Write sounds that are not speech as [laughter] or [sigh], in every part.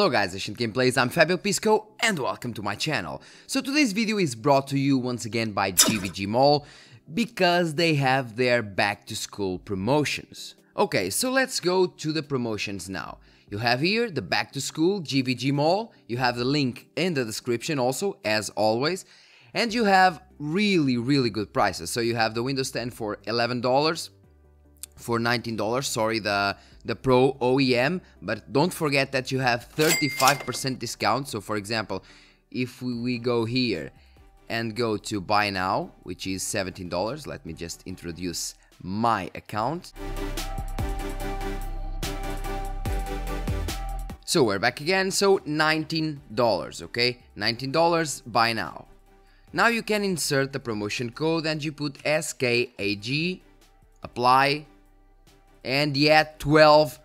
Hello guys, Ancient Gameplays, I'm Fabio Pisco and welcome to my channel. So today's video is brought to you once again by [laughs] GVG Mall because they have their back to school promotions. Okay, so let's go to the promotions now. You have here the back to school GVG Mall, you have the link in the description also, as always, and you have really really good prices. So you have the Windows 10 for $11, for $19 sorry the the pro OEM but don't forget that you have 35% discount. So for example if we, go here and go to buy now which is $17 let me just introduce my account. So we're back again. So $19 okay? $19 buy now. Now you can insert the promotion code and you put SKAG apply and yet $12.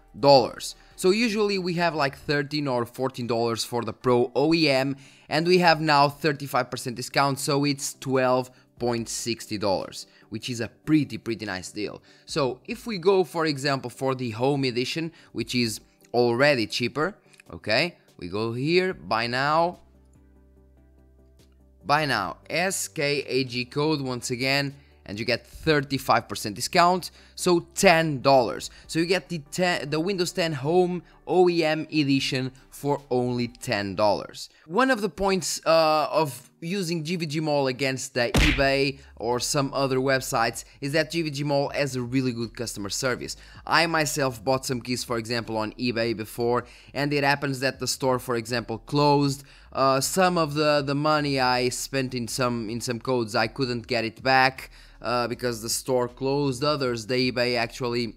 So usually we have like 13 or $14 for the Pro OEM and we have now 35% discount so it's $12.60 which is a pretty pretty nice deal. So if we go for example for the Home Edition which is already cheaper, okay, we go here, buy now, buy now, SKAG code once again and you get 35% discount, so $10. So you get the, 10, the Windows 10 Home OEM edition for only $10. One of the points uh, of using GVG Mall against eBay or some other websites is that GVG Mall has a really good customer service. I myself bought some keys for example on eBay before and it happens that the store for example closed. Uh, some of the, the money I spent in some in some codes I couldn't get it back uh, because the store closed. Others, the eBay actually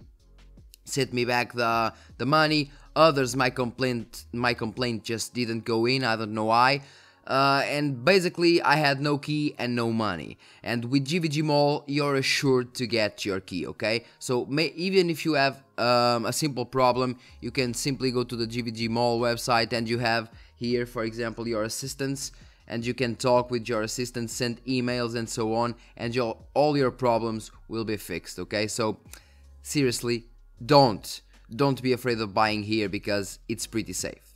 sent me back the the money. Others, my complaint my complaint just didn't go in. I don't know why. Uh, and basically I had no key and no money. And with GVG Mall, you're assured to get your key, okay? So may, even if you have um, a simple problem, you can simply go to the GVG Mall website and you have here, for example, your assistants and you can talk with your assistant, send emails and so on, and your, all your problems will be fixed, okay? So, seriously, don't. Don't be afraid of buying here because it's pretty safe.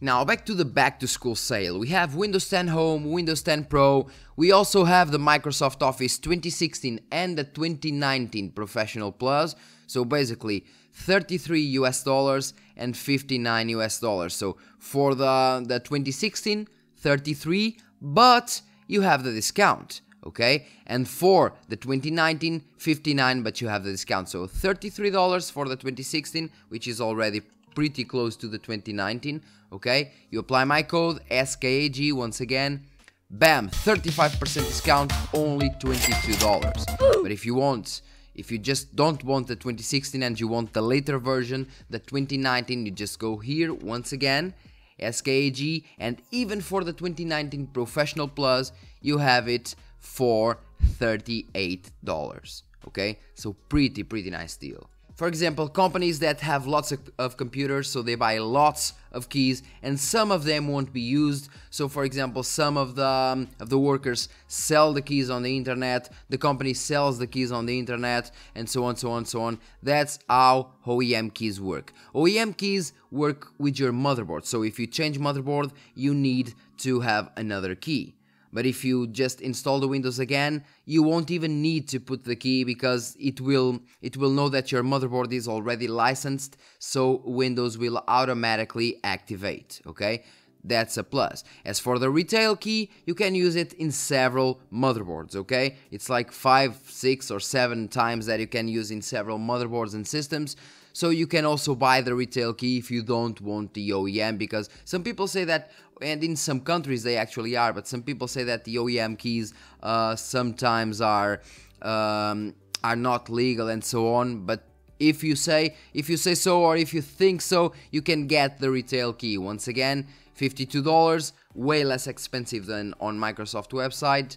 Now back to the back to school sale. We have Windows 10 Home, Windows 10 Pro. We also have the Microsoft Office 2016 and the 2019 Professional Plus. So basically 33 US dollars and 59 US dollars. So for the the 2016 33 but you have the discount okay and for the 2019 59 but you have the discount so $33 for the 2016 which is already pretty close to the 2019 okay you apply my code SKAG once again bam 35% discount only $22 but if you want if you just don't want the 2016 and you want the later version the 2019 you just go here once again SKAG, and even for the 2019 Professional Plus, you have it for $38. Okay, so pretty, pretty nice deal. For example, companies that have lots of, of, computers, so they buy lots of keys, and some of them won't be used. So, for example, some of the um, of the workers sell the keys on the internet, the company sells the keys on the internet, and so on, so on, so on. That's how OEM keys work. OEM keys work with your motherboard. So, if you change motherboard, you need to have another key. But if you just install the Windows again, you won't even need to put the key because it will it will know that your motherboard is already licensed, so Windows will automatically activate, okay? That's a plus. As for the retail key, you can use it in several motherboards, okay? It's like 5, 6 or 7 times that you can use in several motherboards and systems. So you can also buy the retail key if you don't want the OEM because some people say that and in some countries they actually are, but some people say that the OEM keys uh, sometimes are um, are not legal and so on. But if you say if you say so or if you think so, you can get the retail key. Once again, $52, way less expensive than on Microsoft website.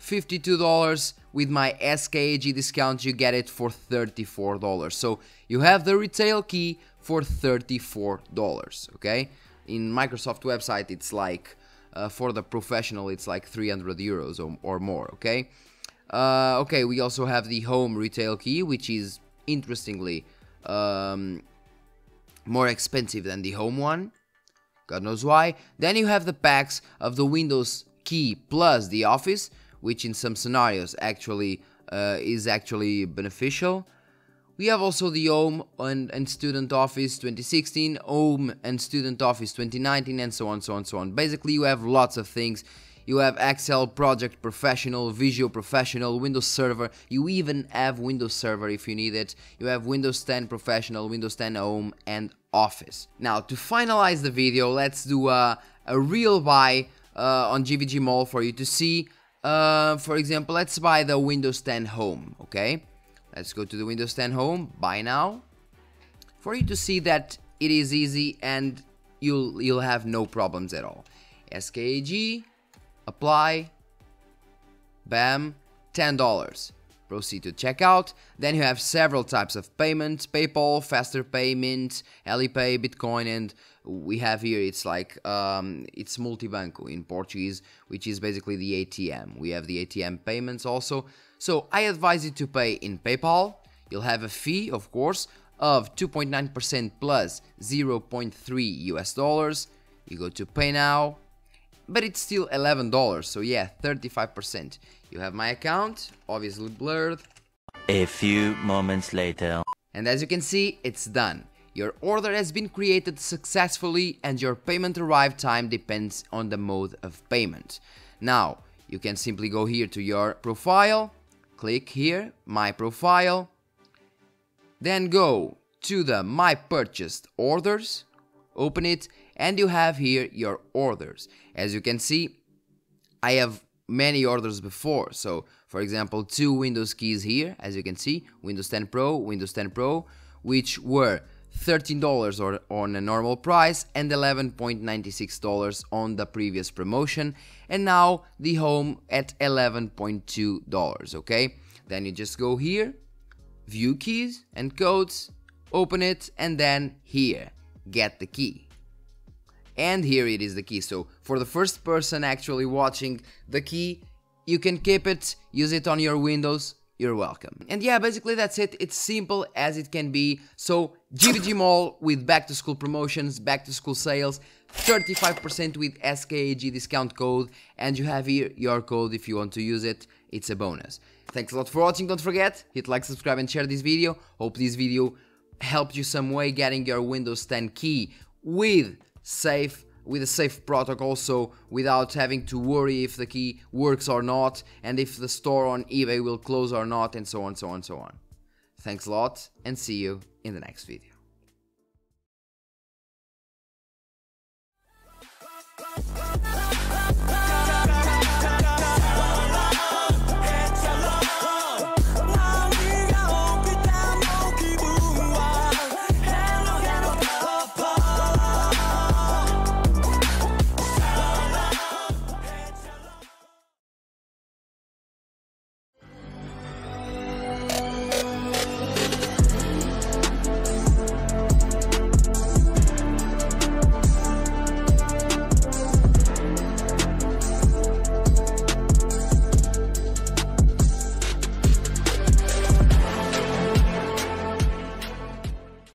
$52 with my SKAG discount you get it for $34 so you have the retail key for $34 okay? In Microsoft website it's like uh, for the professional it's like 300 euros or, or more okay? Uh, okay we also have the home retail key which is interestingly um, more expensive than the home one. God knows why. Then you have the packs of the Windows key plus the Office, which in some scenarios actually uh, is actually beneficial. We have also the Home and, and Student Office 2016, Home and Student Office 2019, and so on, so on, so on. Basically, you have lots of things. You have Excel Project Professional, Visio Professional, Windows Server. You even have Windows Server if you need it. You have Windows 10 Professional, Windows 10 Home, and Office. Now, to finalize the video, let's do a, a real buy uh, on GVG Mall for you to see. Uh, for example, let's buy the Windows 10 Home, okay? Let's go to the Windows 10 Home, buy now. For you to see that it is easy and you'll, you'll have no problems at all. SKAG, apply, bam, $10. Proceed to checkout. Then you have several types of payments, PayPal, Faster Payment, Alipay, Bitcoin, and we have here it's like um, it's multibanco in Portuguese, which is basically the ATM. We have the ATM payments also. So I advise you to pay in PayPal. You'll have a fee, of course, of 2.9% plus 0.3 US dollars. You go to pay now, but it's still $11, so yeah, 35%. You have my account, obviously blurred. A few moments later. And as you can see, it's done. Your order has been created successfully and your payment arrive time depends on the mode of payment. Now, you can simply go here to your profile, click here, my profile, then go to the my purchased orders, open it, and you have here your orders. As you can see, I have many orders before. So, for example, two Windows keys here, as you can see, Windows 10 Pro, Windows 10 Pro, which were $13 or, on a normal price and $11.96 on the previous promotion and now the home at $11.2 okay then you just go here view keys and codes open it and then here get the key and here it is the key so for the first person actually watching the key you can keep it use it on your windows you're welcome. And yeah, basically that's it. It's simple as it can be. So GVG [laughs] Mall with back to school promotions, back to school sales, 35% with SKAG discount code, and you have here your code if you want to use it. It's a bonus. Thanks a lot for watching. Don't forget, hit like, subscribe, and share this video. Hope this video helped you some way getting your Windows 10 key with safe with a safe protocol so without having to worry if the key works or not and if the store on eBay will close or not and so on so on so on. Thanks a lot and see you in the next video.